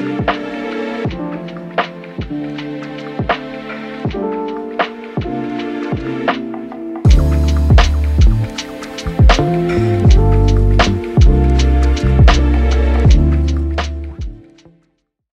Música